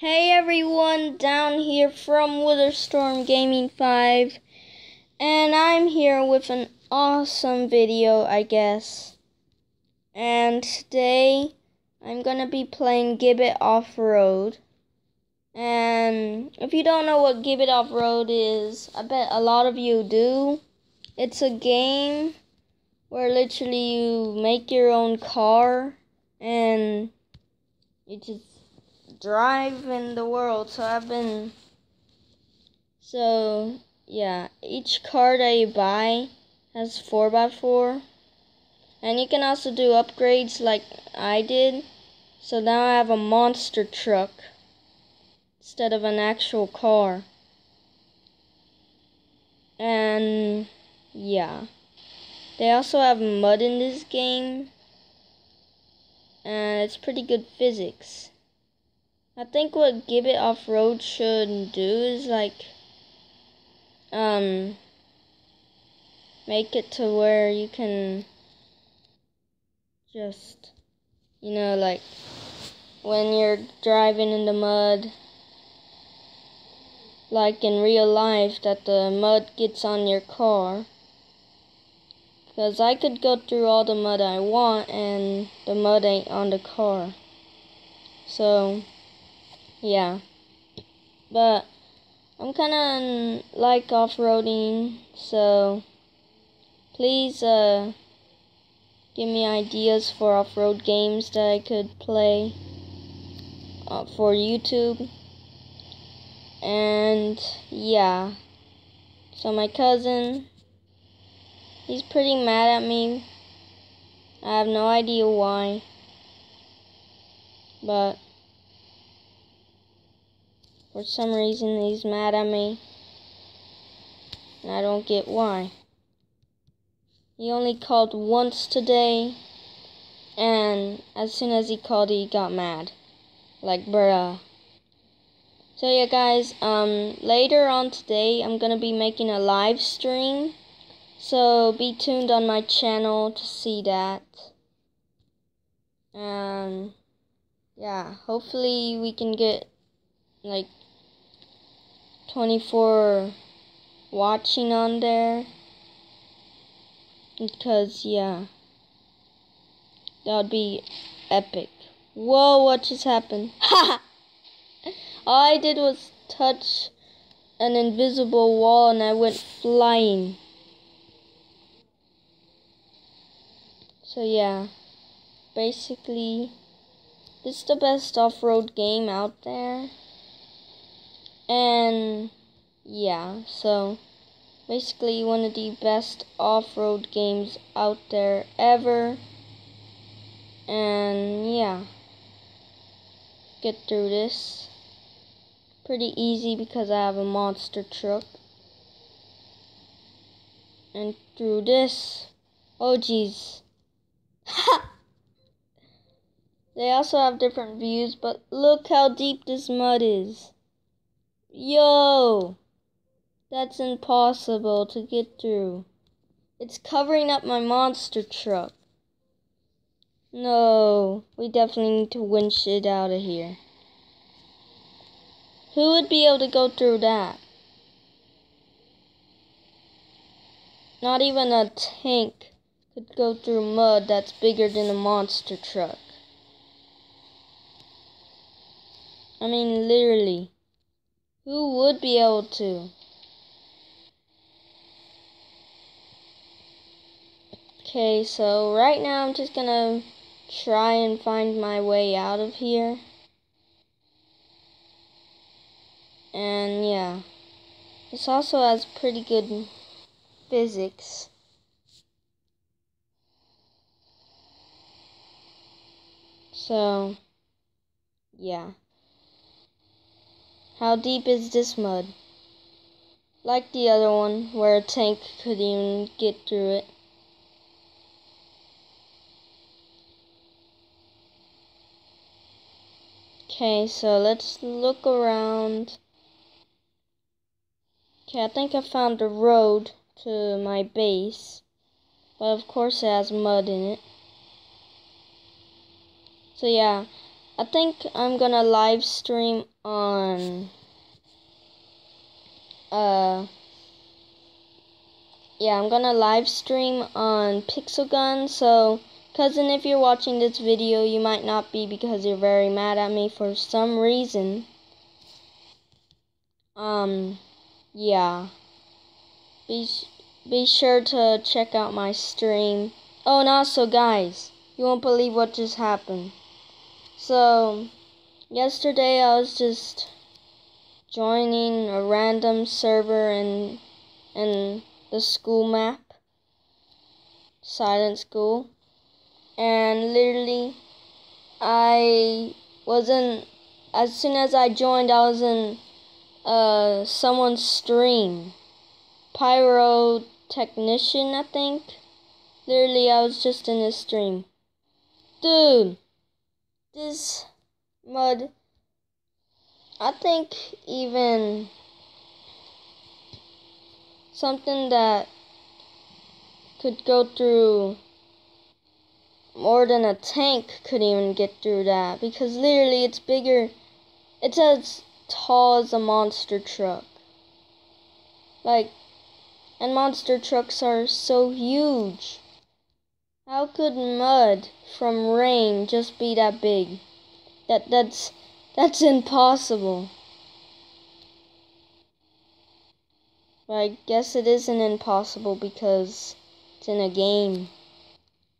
Hey everyone, down here from Witherstorm Gaming 5, and I'm here with an awesome video, I guess. And today, I'm gonna be playing Gibbet Off-Road. And if you don't know what Gibbet Off-Road is, I bet a lot of you do. It's a game where literally you make your own car, and you just drive in the world. So I've been. So yeah, each car that you buy has 4x4. And you can also do upgrades like I did. So now I have a monster truck instead of an actual car. And yeah. They also have mud in this game. And it's pretty good physics. I think what Gibbet Off-Road should do is like um make it to where you can just you know like when you're driving in the mud like in real life that the mud gets on your car. Because I could go through all the mud I want and the mud ain't on the car. So yeah. But I'm kind of like off-roading so please uh give me ideas for off-road games that I could play uh, for YouTube. And yeah. So my cousin he's pretty mad at me. I have no idea why. But for some reason, he's mad at me. And I don't get why. He only called once today. And as soon as he called, he got mad. Like, bruh. So yeah, guys, um, later on today, I'm to be making a live stream. So be tuned on my channel to see that. And yeah, hopefully we can get like 24 watching on there. Because yeah. That would be epic. Whoa what just happened? Ha! All I did was touch an invisible wall and I went flying. So yeah. Basically this is the best off-road game out there and yeah, so basically one of the best off-road games out there ever. And yeah, get through this. Pretty easy because I have a monster truck. And through this, oh jeez. they also have different views, but look how deep this mud is. Yo! That's impossible to get through. It's covering up my monster truck. No, we definitely need to winch it out of here. Who would be able to go through that? Not even a tank could go through mud that's bigger than a monster truck. I mean, literally. Who would be able to? Okay, so right now I'm just gonna try and find my way out of here. And yeah, this also has pretty good physics. So, yeah. How deep is this mud? Like the other one, where a tank couldn't even get through it. Okay, so let's look around. Okay, I think I found the road to my base. But of course it has mud in it. So yeah, I think I'm gonna live stream on uh yeah, I'm gonna live stream on Pixel Gun. So, cousin, if you're watching this video, you might not be because you're very mad at me for some reason. Um, yeah. Be be sure to check out my stream. Oh, and also, guys, you won't believe what just happened. So, yesterday I was just joining a random server in and the school map, silent school, and literally, I wasn't. As soon as I joined, I was in uh someone's stream, pyrotechnician, I think. Literally, I was just in his stream, dude. This mud. I think even something that could go through more than a tank could even get through that because literally it's bigger it's as tall as a monster truck. Like and monster trucks are so huge. How could mud from rain just be that big that that's that's impossible But I guess it isn't impossible because it's in a game.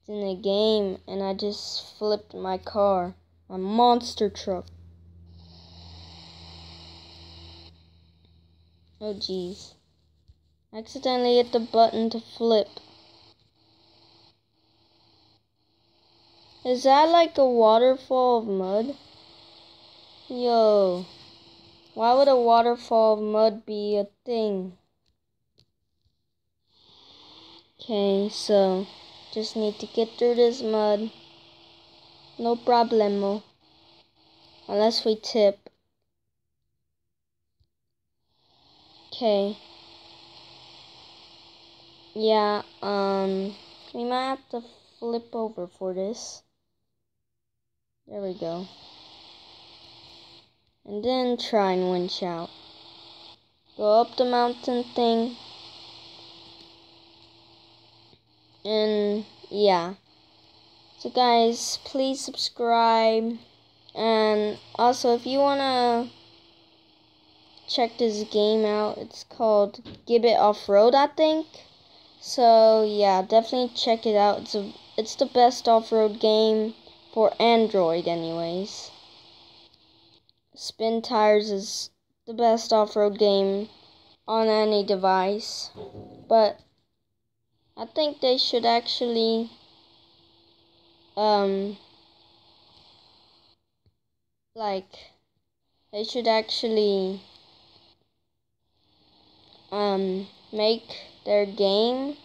It's in a game and I just flipped my car. My monster truck. Oh jeez. Accidentally hit the button to flip. Is that like a waterfall of mud? Yo. Why would a waterfall of mud be a thing? Okay, so just need to get through this mud. No problemo. Unless we tip. Okay. Yeah, um, we might have to flip over for this. There we go. And then try and winch out. Go up the mountain thing. and yeah so guys please subscribe and also if you want to check this game out it's called gibbet off-road i think so yeah definitely check it out it's a it's the best off-road game for android anyways. Spintires is the best off-road game on any device but I think they should actually um like they should actually um make their game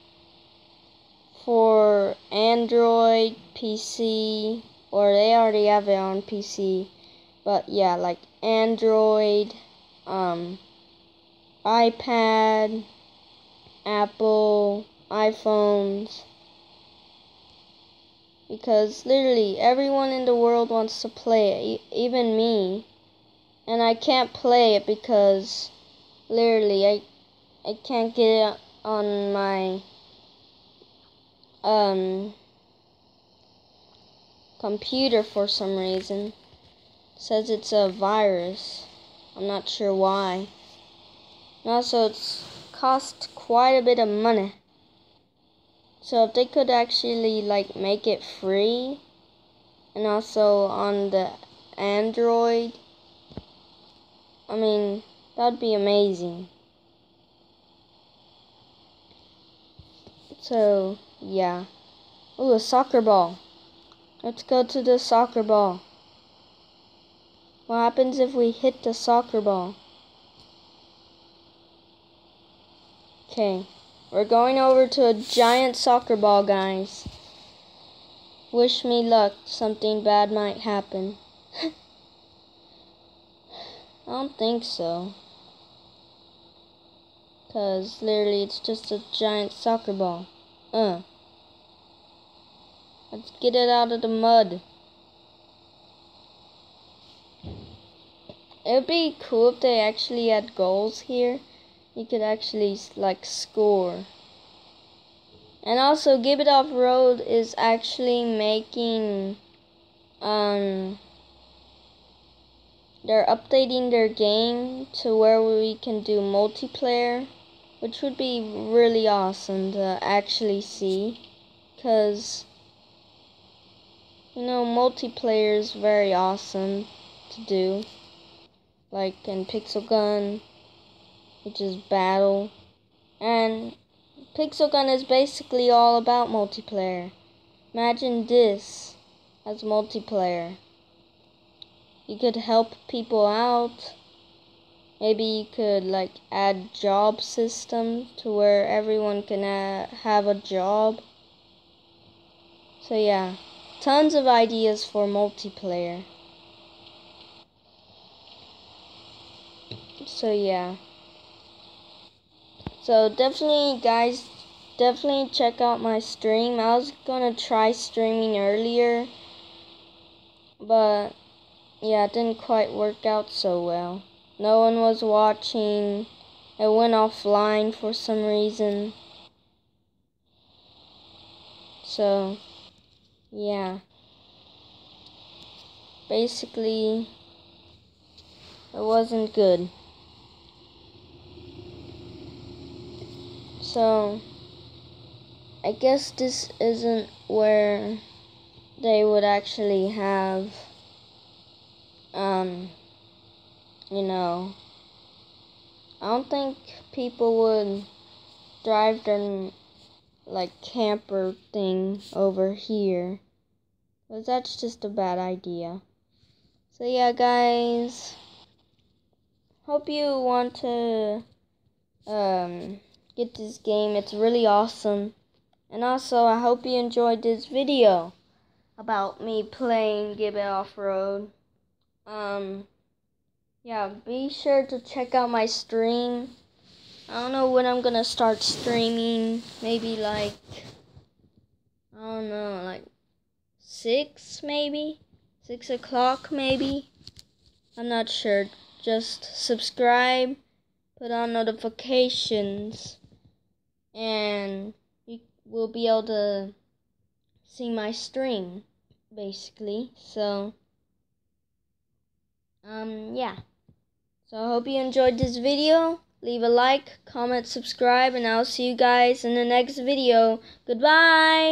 for Android, PC, or they already have it on PC. But yeah, like Android, um, iPad, Apple, iPhones. Because literally everyone in the world wants to play it, even me. And I can't play it because literally I I can't get it on my um computer for some reason. Says it's a virus. I'm not sure why. And also it's cost quite a bit of money. So if they could actually like make it free and also on the Android, I mean, that'd be amazing. So, yeah. Ooh, a soccer ball. Let's go to the soccer ball. What happens if we hit the soccer ball? Okay. We're going over to a giant soccer ball, guys. Wish me luck. Something bad might happen. I don't think so. Because literally it's just a giant soccer ball. Uh. Let's get it out of the mud. it would be cool if they actually had goals here. You could actually like score. And also, Give It Off Road is actually making, um, they're updating their game to where we can do multiplayer, which would be really awesome to actually see, because, you know, multiplayer is very awesome to do, like in Pixel Gun, which is battle, and Pixel Gun is basically all about multiplayer. Imagine this as multiplayer. You could help people out. Maybe you could like add job system to where everyone can uh, have a job. So yeah, tons of ideas for multiplayer. So yeah. So definitely, guys, definitely check out my stream. I was gonna try streaming earlier, but yeah, it didn't quite work out so well. No one was watching. It went offline for some reason. So, yeah. Basically, it wasn't good. So, I guess this isn't where they would actually have, um, you know, I don't think people would drive their, like, camper thing over here. Because that's just a bad idea. So, yeah, guys. Hope you want to, um, get this game. It's really awesome. And also, I hope you enjoyed this video about me playing Give Off Road. Um, yeah, be sure to check out my stream. I don't know when I'm gonna start streaming. Maybe like, I don't know, like 6 maybe? 6 o'clock maybe? I'm not sure. Just subscribe, put on notifications and you will be able to see my stream basically so um yeah so i hope you enjoyed this video leave a like comment subscribe and i'll see you guys in the next video goodbye